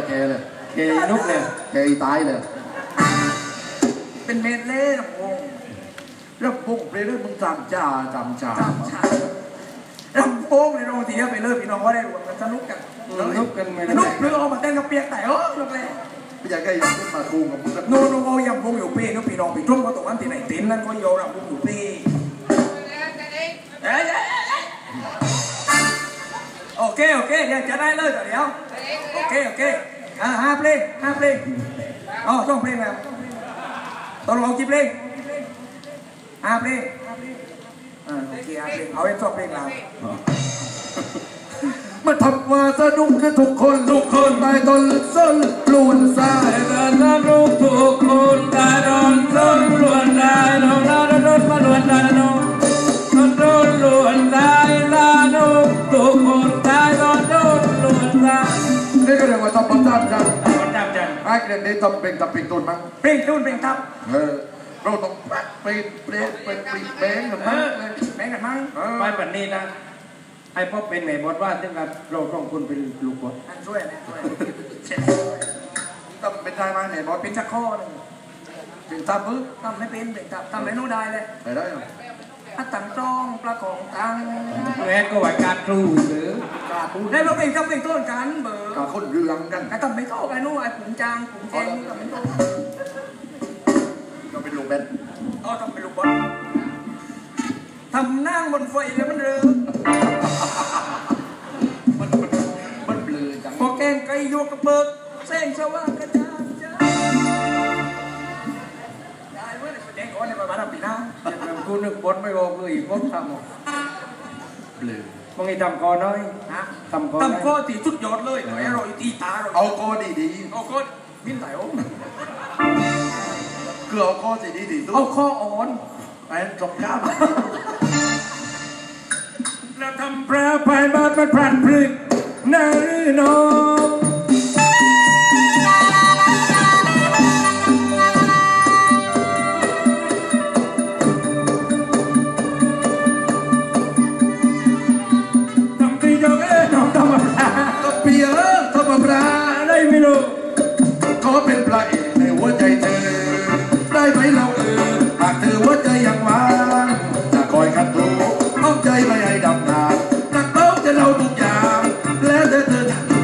Speaker 2: เกแล้วเกแล้วเกนก
Speaker 1: เนี่ย
Speaker 2: เกตายเล
Speaker 4: ย
Speaker 1: เป็
Speaker 2: นเมดเล่ลำวง
Speaker 1: แล้วบุ้งเพลงมึงจำจ้าจำจ้า
Speaker 2: จำชาลำโพงในโรงทีไปเลยพี่น้องก็ได้รวมกันสนุกกัน
Speaker 4: นกกันไม่
Speaker 2: ส
Speaker 4: ได้
Speaker 2: นุกหรือเอามาเต้นกับเปียกแต่โอ้ลงเลย
Speaker 1: ไม่อยากให้ยังขึ้นมาคูกับมึงสัก
Speaker 2: โนโนโอยำวงอยู่ปีนุพี่น้องพี่ทุ่มก็ตกวันที่ไหนเต็นนั่นก็โยรำวงอยู่ปีเอ้ยเอ้ยเอ้ยโอเคโอเคเดี๋ยวจะได้เลยแต่เดี๋ยวโอเคโอเค อ่าห้าเพลงห้าเพลงอ๋อสองเพลงแล้วตกลงกี่เพลงห้าเพลงอ่าโอเคห้าเพลงเอาไว้สองเพลงเรา
Speaker 1: มาทำว่าสนุกกันทุกคนทุกคนตายตนส้นลูนซา
Speaker 4: แต่ละลูกทุกคนตาดอนต้นล้วนตายน้องลาดอนมาล้วนตายน้อง ยกว่า
Speaker 1: ทำประจำกัน
Speaker 4: คนจำจัน
Speaker 1: ไอ้เรื่องนี้ทำเป็นตะปิงตุนมั้ง
Speaker 2: เพลงทุ่นเพลงทับ
Speaker 1: เออเราต้องไปเปลี่ยนเป็นปีแบงกัน
Speaker 2: เอ
Speaker 1: มั้ง
Speaker 2: อแบ่งกันมั้ง
Speaker 1: เออ
Speaker 4: ไปปันนี้นะให้พ่อเป็นไหนบอสว่าถึงกับเราต้องคนเป็นลูกบอส
Speaker 2: อันช่วยนะช่วยเสร็จแล้ว
Speaker 1: ต้องเป็นไทยมาเนี่ยบอส
Speaker 2: เป็นชักข้อหนึ่ง
Speaker 1: เป็นทับมือ
Speaker 2: ทำไม่เป็นเป็นทำทำไม่รู้ได้เลย
Speaker 1: ไปได้เหรอ
Speaker 2: อัดตังตรองประของตัง
Speaker 4: แม่ก็ว่าการครูหรือ
Speaker 1: กาพูด
Speaker 2: ได้เราเป็นกับเป็นต้นกันเบอร์
Speaker 1: กาคนเรืองกัน
Speaker 2: ไอ้ทำไม่โตไอ้นู้นไอ้ผงจางผงแจงนี่ทำไม่โต
Speaker 1: ก็เป็นลูกแบน
Speaker 2: อ๋อทำเป็นลูกบอลทำนั่งบนไฟแล้วมันเรือ
Speaker 1: มันมันมันเบลอจัง
Speaker 2: พอแกงไก่โยกกระเบิกแสงสว่างกระจ่าง ก่อนในประมาณปีหน้า
Speaker 4: อย่างกูนึกบอสไม่บอกเลยบอสทำหรอก
Speaker 1: เบลอ
Speaker 4: มึงไอ้ทำคอน้อย
Speaker 2: ฮะ
Speaker 4: ทำคอ
Speaker 2: ทำข้อที่สุดยอดเลยไอ้เราอีตีตาเรา
Speaker 1: เอาคอดีดี
Speaker 2: เอาข้อมิ้นไหลโอ้
Speaker 1: ๆคือเอาคอสีดีดีๆ
Speaker 2: เอา
Speaker 1: ตู้
Speaker 2: ข้ออ่อน
Speaker 1: ไอ้จบข้าม
Speaker 4: แล้วทำพระพายบาทมันพลันพรึกนารือน้อง เป็
Speaker 1: นพระเอกในหัวใจเธอ ได้ไหมเราเออหากเธอหัวใจยังว่างจะคอยคัดถูเอาใจไม่ให้ดำนานนักเต้าจะเล่าทุกอย่าง แล้วเธอเธอจะทำ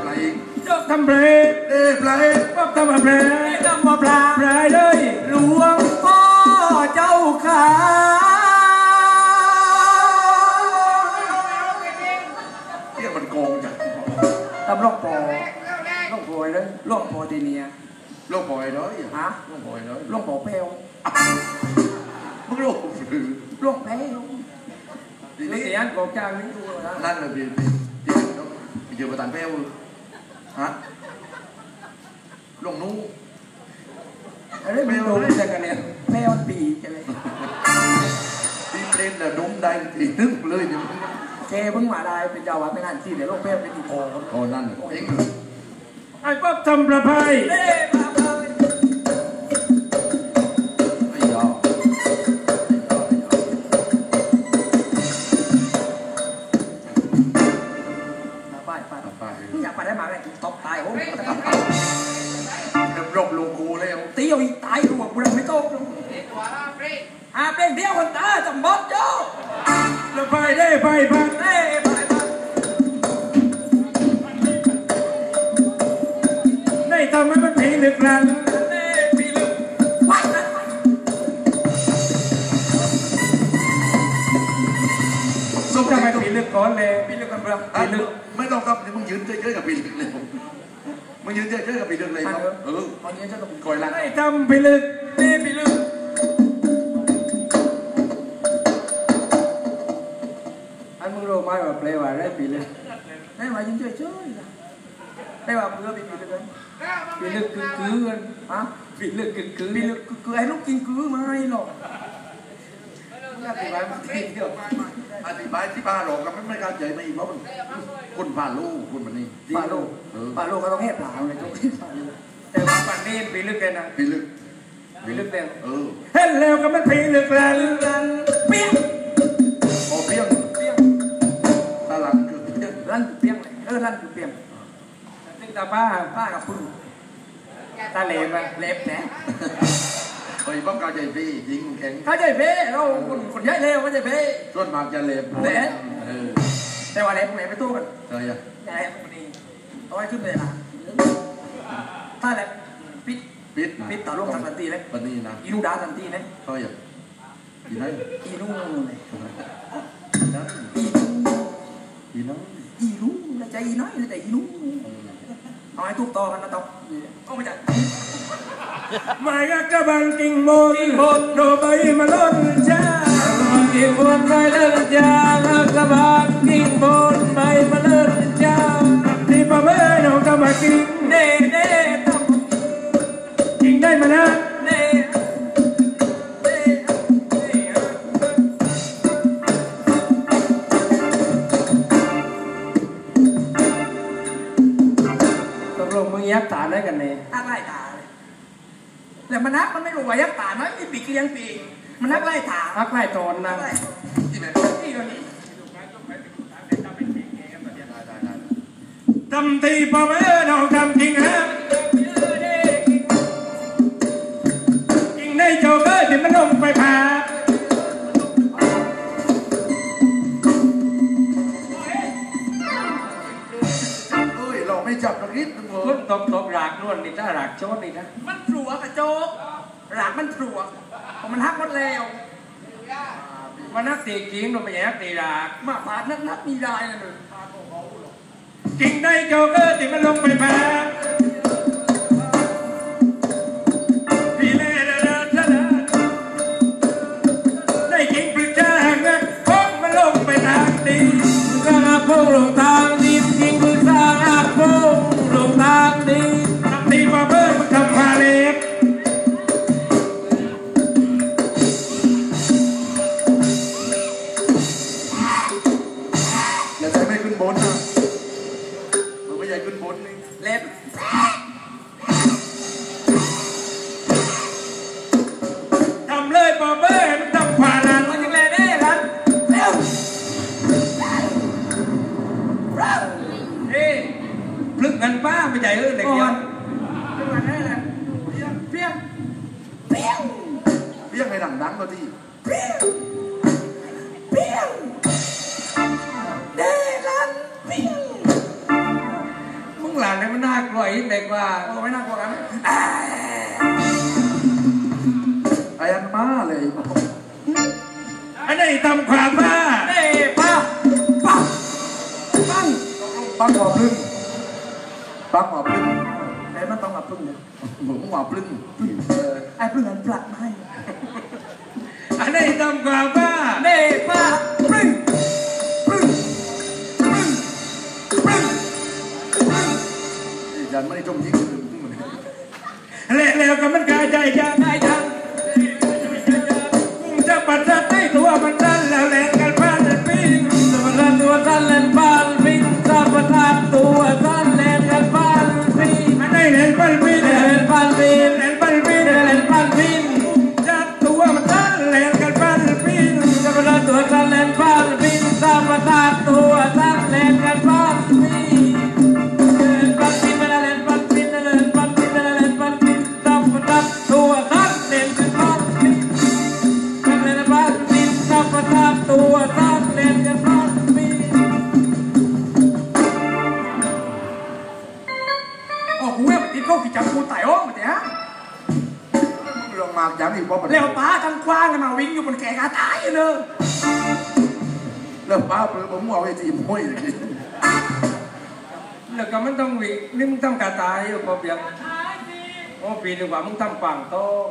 Speaker 1: อะไรอีก
Speaker 4: จอกทำเพลง
Speaker 1: เอ้ปลาเอก
Speaker 4: ว่าทำอะไร
Speaker 2: ทำมาปลา
Speaker 4: พราเลย
Speaker 2: หลวงพ่อเจ้าขา
Speaker 1: เรียกมันโกงจัง
Speaker 2: ทำรองปอ
Speaker 4: ต้อง โวยเลย
Speaker 2: ร่องปอทีเนีย
Speaker 1: โลกบ่อยน้อย
Speaker 2: ฮะ
Speaker 1: โลกบ่อยน้อย
Speaker 2: ร่องปอแพลว
Speaker 1: มึงโลกหรือ
Speaker 2: ร่องแพลว
Speaker 1: ดี
Speaker 4: นี่
Speaker 1: นี่
Speaker 4: เสียงของจ้างนี่
Speaker 1: นั่นเลยพี่พี่พี่พี่เจอประธานแพ้วฮะลงนู้
Speaker 4: อะไรไม่รู้เลยกันเนี่ย
Speaker 2: แพลวปีกอะไร
Speaker 1: พี่เล่นแต่นุ่มได้ทีนึงเลยเนี่ย
Speaker 2: แกเพิ่งมาได้เป็นเจ้าวัดไม่นานที่เดี๋ยวร่องแพลวเป็นอีกโอ้
Speaker 1: โอ้นั่นเอง
Speaker 4: ไอ้ป๊อบทำประภัย
Speaker 2: เด้มาเลย
Speaker 1: ไอ้ยา
Speaker 2: ไปไป
Speaker 1: ไป
Speaker 2: อยากไปได้มาเลยตบตายโอ้ย
Speaker 1: เริ่มรบลงกูแล้ว
Speaker 2: ตีเอาอีตายรัวกูเลยไม่โตอ่าเป็นเดียวคนตาจำบอสเจ้า
Speaker 4: แล้วไปได้ไปพัก
Speaker 2: เด้ไปไป
Speaker 4: ได้ ทำให้มันผีลึกลัง
Speaker 2: เด้ปีลึกไปไปไป
Speaker 1: ส้ม
Speaker 4: จะ
Speaker 1: จะ
Speaker 4: ไป
Speaker 1: ไป
Speaker 4: ผีลึกก่อนเลย
Speaker 2: ปีลึกกันเปล่า
Speaker 1: ปีลึกไม่ต้องครับมึงยืนเฉยๆกับปีลึกเลยมึ งยืนเฉยๆกับปีลึกเลยครับเออ
Speaker 2: ตอนนี้จะต้อง
Speaker 1: คอยรัก
Speaker 4: ได้ทำผีลึก
Speaker 2: เด้ปีลึก
Speaker 4: อันมึงรู้ไหมว่าเปลว่าได้ผีลึก
Speaker 2: ได้มายิงเฉยๆนะได้ว่าเพื่อปีลึกกัน
Speaker 4: ผีลึกคือคือกัน
Speaker 2: ฮะ
Speaker 4: ผีลึกคือคือ
Speaker 2: ปีลึกคือไอ้ลูกกินคือไม่หรอก
Speaker 1: อธิบายมาที่เดียวอธิบายที่บ้านหรอกแล้วมันไม่เข้าใจไม่เพราะมันคุณผ่านลูกคุณมันนี่
Speaker 2: ปลาโลก
Speaker 1: เออ
Speaker 2: ปลาโลกก็ต้องแหบหลาวเลยทุกที่
Speaker 4: แต่ว่าปันนี้ผีลึกเลยนะ
Speaker 1: ปีลึก
Speaker 4: ผีลึกแล้ว
Speaker 1: เออ
Speaker 4: เห็นแล้วก็มันผีลึกลัง
Speaker 2: กันเปี้
Speaker 1: ตึง
Speaker 4: ตาป้า
Speaker 2: ป้ากับพึ่ง
Speaker 4: ตาเหลวมา
Speaker 2: เล็บแหน
Speaker 1: เฮ้ยบ้องกาใจพี่ยิงแข็ง
Speaker 2: เขาใจเพ่เราคนคนใหญ่เร็วเขาใจเพ่
Speaker 1: ส่วนมากจะเล็บ
Speaker 2: แหลม
Speaker 1: เออ
Speaker 2: แต่ว่าเล็บไหนไปตู้กัน
Speaker 1: อะไรอะ
Speaker 2: ใหญ่คนนี้เอาไว้ขึ้นเลยนะถ้าเล็บปิด
Speaker 1: ปิด
Speaker 2: ปิดต่อลงทางทันทีเลย
Speaker 1: ปนี่นะ
Speaker 2: อีนูดาทันทีเลย
Speaker 1: เขาอยากอีนั่น
Speaker 2: อีนูเลย
Speaker 1: นั่น
Speaker 2: อีนู
Speaker 1: อีนั่น
Speaker 2: อีนูนะใจอีน้อยนะใจอีนู เอาให้ถูกต่อกันนะต๊อกเอาไม่จัด
Speaker 4: หมายก็กระบังกิ่งโมนโดใบมาล้นจ้ากิ่งโมนใบเลิศจ้ากระบังกิ่งโมนใบมาเลิศจ้าที่ป้าแม่น้องทำมากิ่ง
Speaker 2: เด้เด้ต๊อก
Speaker 4: กิ่งได้มานะ มึงยักษ์ตาได้กันเนี่ย
Speaker 2: นักไล่ตาเลยแต่มันนักมันไม่รู้ว่ายักษ์ตาน้อยมีปีกเลี้ยงปีกมันนักไล่ตา
Speaker 4: ฮักไล่ตอนนะ
Speaker 2: ไล่
Speaker 1: ที่ไหน
Speaker 2: อีนี่เลยนี่
Speaker 1: ได้ได้ได้
Speaker 4: ทำทีพอแม่เราทำจริงฮะ
Speaker 1: ต
Speaker 4: บตบหลากนวลนี่ถ้าหลากโจนนี่นะ
Speaker 2: มันปลวกกระโจกหลักมันปลวกเพราะมันหักหมดแล้ว
Speaker 4: มันนักตีจริงมันไม่ใช่นักตีหลาก
Speaker 2: มาปาดนักนักมีลายนะหนึ่ง
Speaker 4: จริงในโจเกอร์ที่มันลงไปผ่าพี่เล่เล่เล่เล่ได้จริงปรึกษาหากนะพกมันลงไปทางดี
Speaker 5: สร้างอาโปงลงทาง ดังดั
Speaker 2: ง
Speaker 1: ๆก็ดี
Speaker 2: เพี้ยงเพี้ยงเด้กันเพี้ยง
Speaker 4: มึงหลานเลยมันน่ากลัวอีกเด็กว่า
Speaker 2: โอ้ไม่น่ากลัวกัน
Speaker 1: ไอ้อันมาเลย
Speaker 4: อันนี้ทำความบ้า
Speaker 2: เด้ป้าป้าปัง
Speaker 1: ปังหัวพึ่งปังหัวพึ่ง
Speaker 2: แต่มันต้องมาพึ่งเนี่ย
Speaker 1: ผมหัวพึ่งเออ
Speaker 2: ไอ้พึ่งนั้นปลัดมาให้
Speaker 4: อันนี้ทำความบ้า
Speaker 2: เด้ป้าปึ้งปึ้งปึ้งปึ้ง
Speaker 1: ไอ้ยันไม่ได้จมยิงพึ่งพึ่งเหมือนกัน
Speaker 4: แล้วก็มันกายใจจะ
Speaker 2: ได้จัง
Speaker 4: มึงจะปัดจะให้ตัวมันดันแล้วแหลกกันพลาดปีน
Speaker 5: สมรรถตัวท่านเล่นบาลบินสัมปทานตัวท่านเล่นกันบาลบิน
Speaker 4: อันนี้เล่นปั
Speaker 5: ลปีนเล่นบาลบินเล่นปัล นี้
Speaker 2: เพ
Speaker 1: ราะมัน
Speaker 2: เร็วป้าทางกว้างเลยมาวิ่งอยู่บนแก่กาตายเลย
Speaker 1: เริ่มป้าเปลือกผมเอาไอ้ทีมห้อยเลย
Speaker 4: แล้วก็มันต้องวินี่มึงทำกาตายอยู่พอเพียงโอ้ปีหนึ่งว่ามึงทำฝั่งต้อง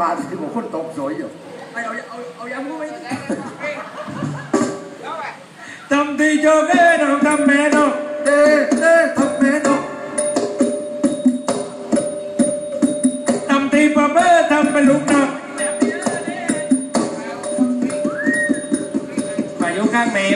Speaker 1: บาที่บอกคนตกสวยอยู่
Speaker 2: เอาเอาเอาเอายังกูไป
Speaker 4: ทำทีโจเกอร์น้องทำแม่น้อง
Speaker 1: เต้เต้ทำเมนู
Speaker 4: ทำทีพอเพิ่มทำเป็นลูกน้องมาอยู่ข้างแม่มันเลยไม่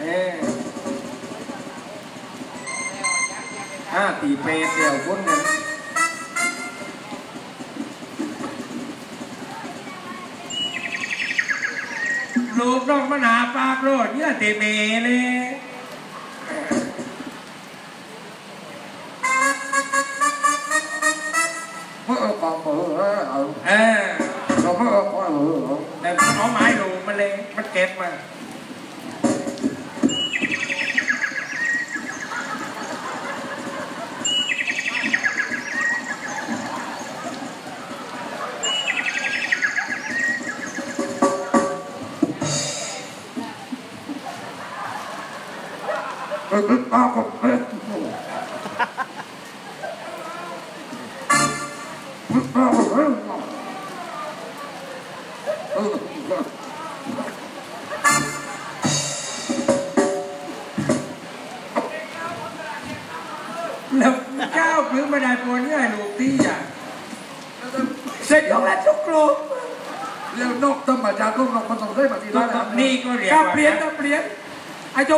Speaker 1: เอ้ห้า
Speaker 4: ตีเปรตเดี่ยวคนเนี่ยลูกน้องมันหาปากโลดเนี่ยเตเมเลย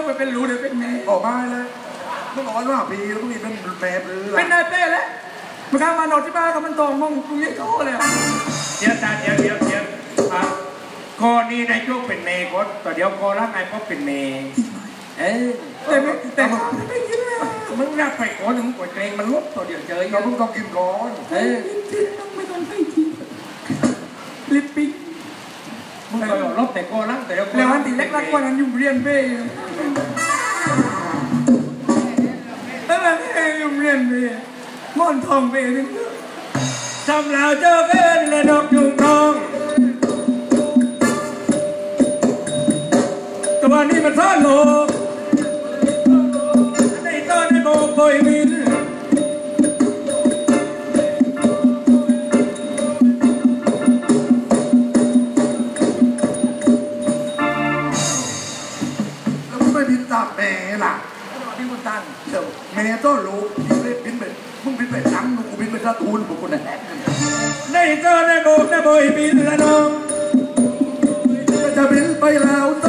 Speaker 4: ไอ้
Speaker 2: โจกไปเป็นรูเดี๋ยวเป็นแม่
Speaker 1: ออกมาเลยมึงบอกว่าปีแล้วมึงนี่เป็นแม่หรืออะไร
Speaker 2: เป็นนายเป้แล้วมันกล้ามานอนที่บ้านกับมันตองมองกูยังโตเลย
Speaker 4: เดี๋ยวตาเดี๋ยวเดี๋ยวเดี๋ยวอะคอนี้นายโจกเป็นเมย์ก็ต่อเดี๋ยวคอร่างกายก็เป็นเมย์เออ
Speaker 2: แต่ไม่แต่ไม่คิดเลย
Speaker 4: มึงรับไปก่อนมึงกดเกรงมันลบตัวเดี๋ยวเจอ
Speaker 1: เราต้องต้องกินก่อน
Speaker 4: เออ
Speaker 2: ไม่ต้องให้ทีลิปปิ้ง
Speaker 4: มึงก็ลบแต่คอร่างแต่เดี๋ยวคอ
Speaker 2: แล้วอันตีเล็กรักกว่านั้นอยู่เรียนเป้แล้วมันอยู่เรียนเป้ม่อนทองเป้นี่
Speaker 4: ทำแล้วเจ้าเกินและดอกยุงทองตัวนี้มันซ่อนโลก
Speaker 1: แม่ต้องรู้บินไปบินไปมึงบินไปจังมึงกูบินไปตะทูนพวกคนนั้น
Speaker 4: ในตอนในโบกในโบยบินและน้อง
Speaker 1: จะบินไปแล้วเส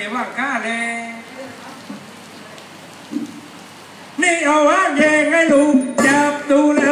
Speaker 2: ห้างมา
Speaker 1: ได้
Speaker 4: ไป